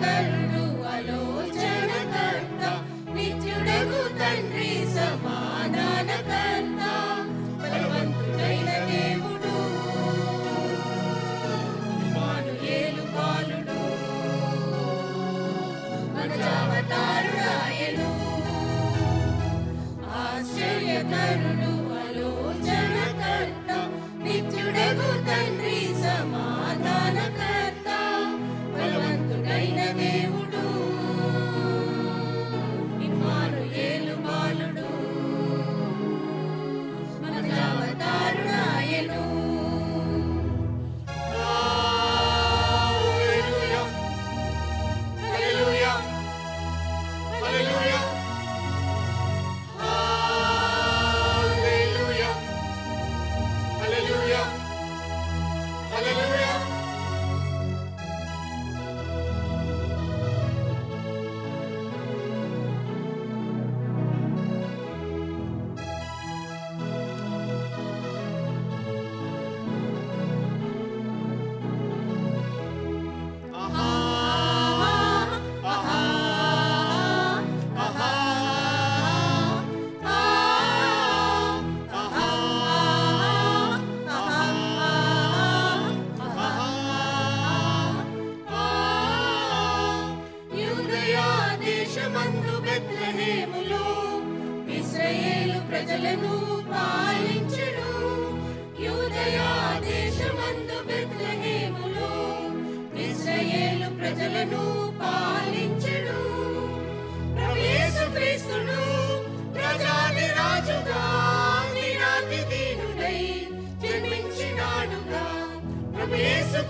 eterno.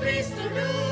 praise the Lord.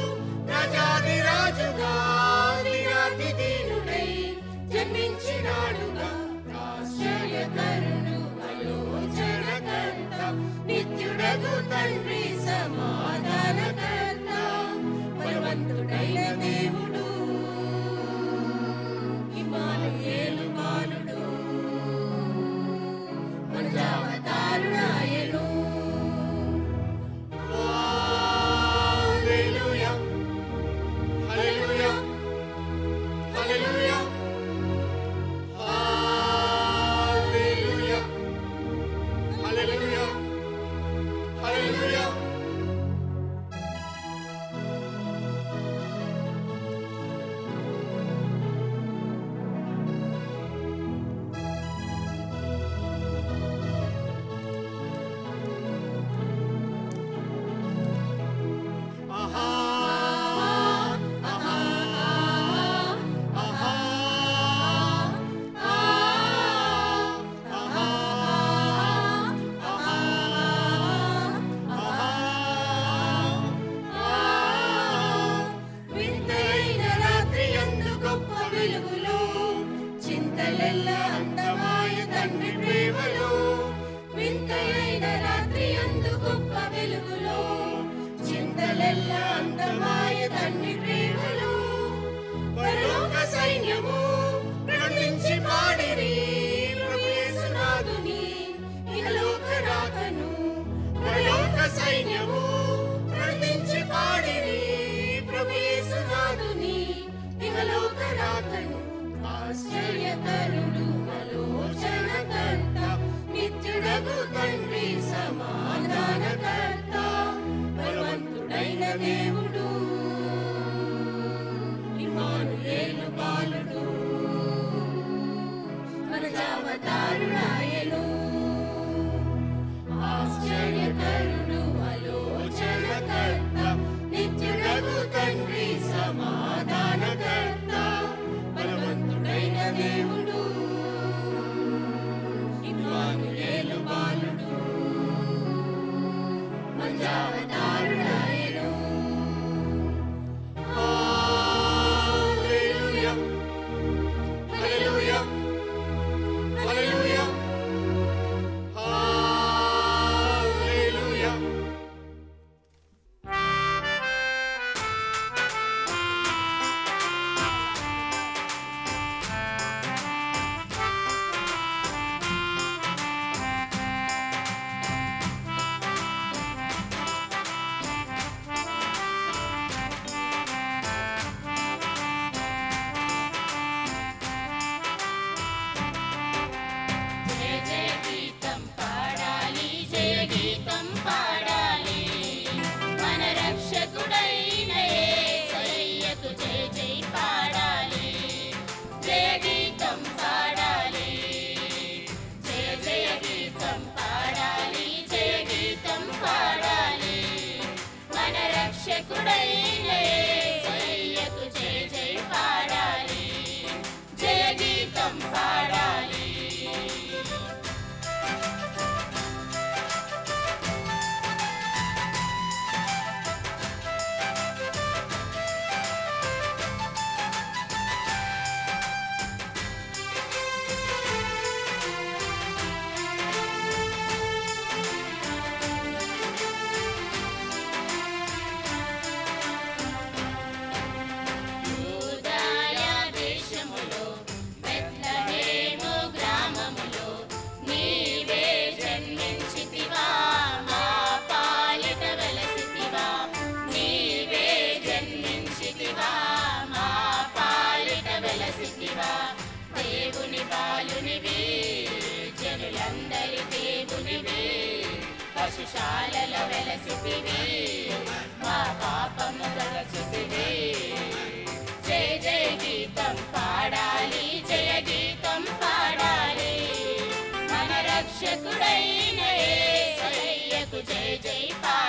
day, Jai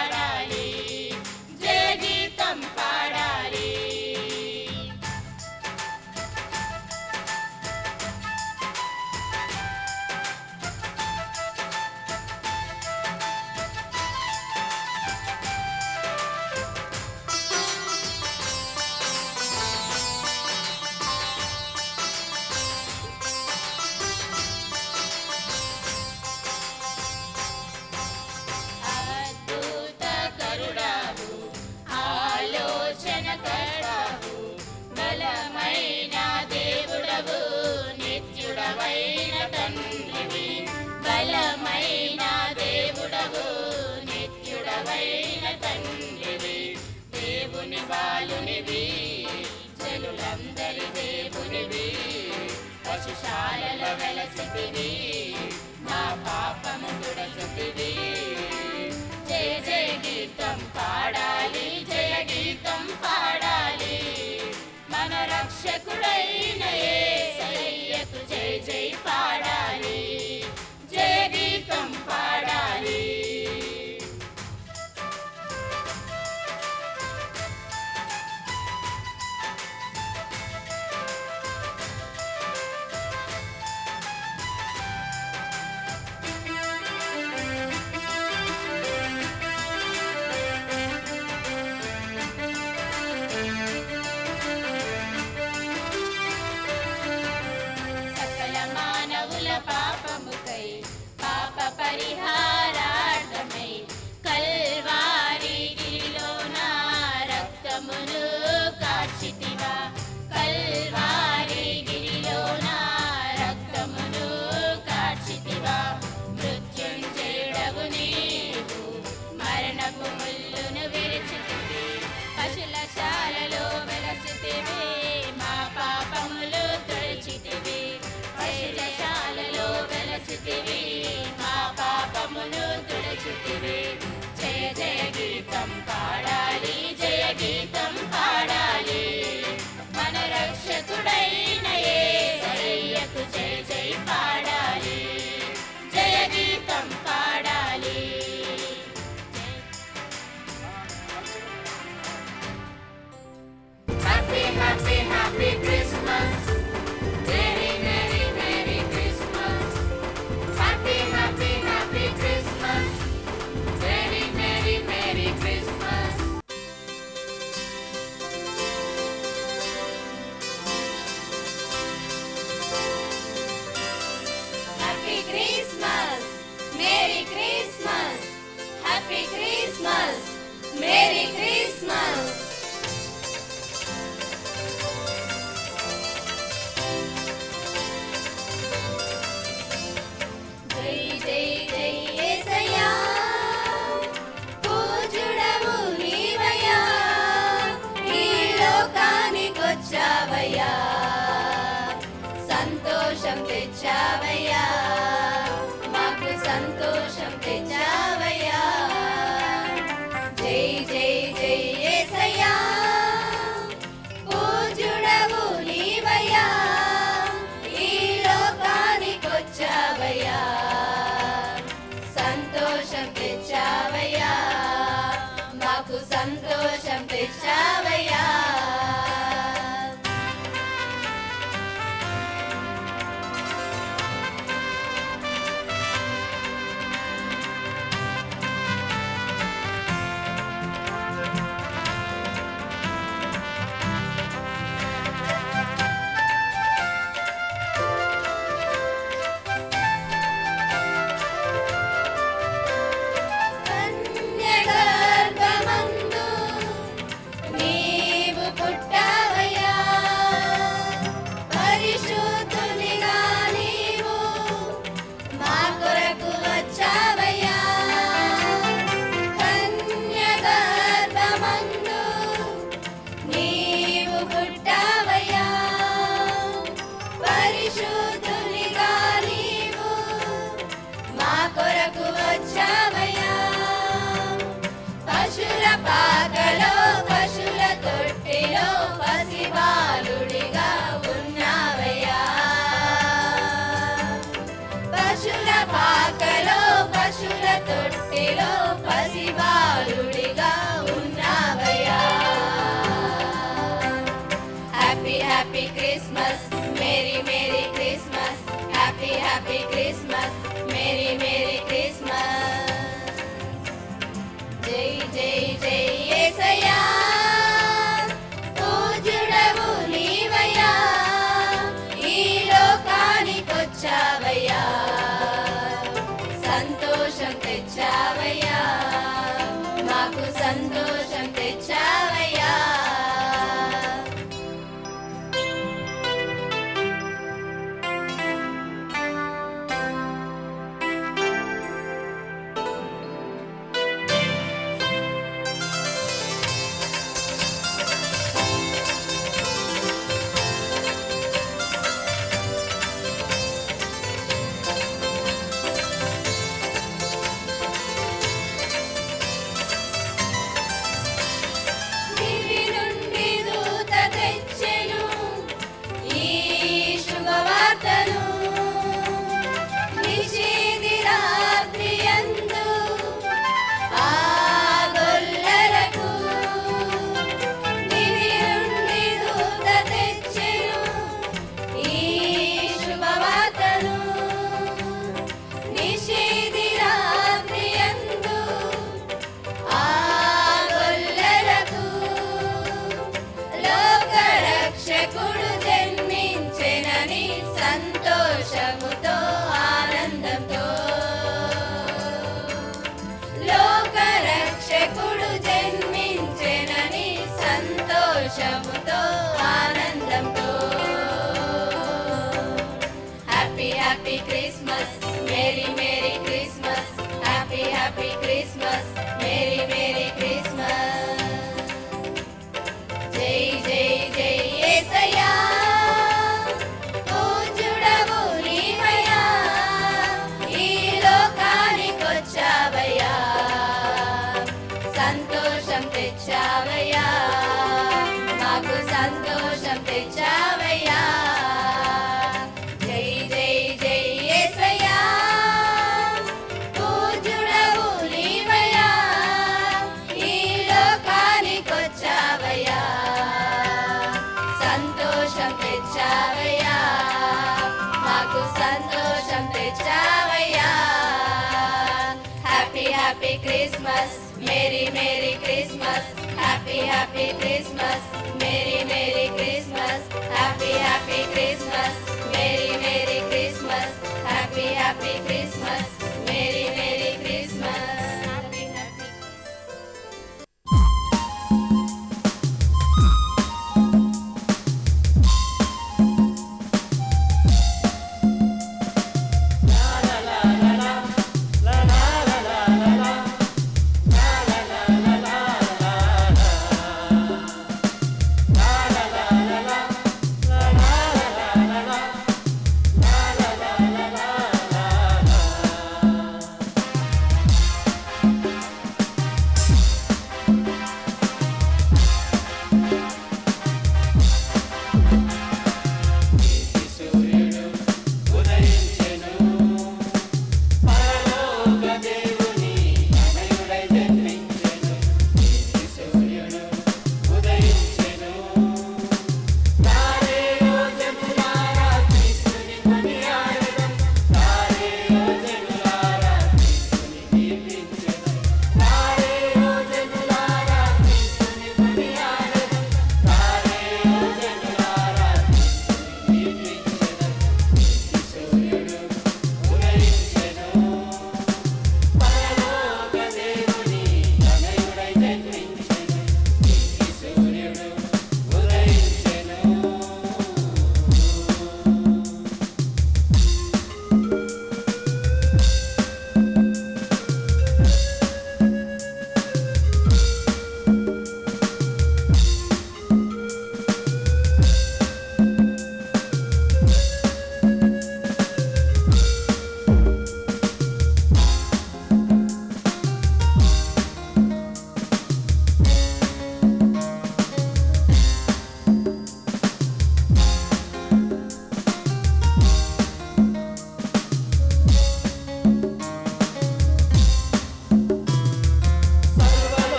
నాయకుడైన ఏసయ్యకు జై జై పాడాలి. జయ గీతం పాడాలి. Happy happy happy Merry happy Christmas, Merry Merry Christmas, Happy Happy Christmas, Merry Merry Christmas, Happy Happy Christmas, Merry Merry Christmas, Happy Happy Christmas.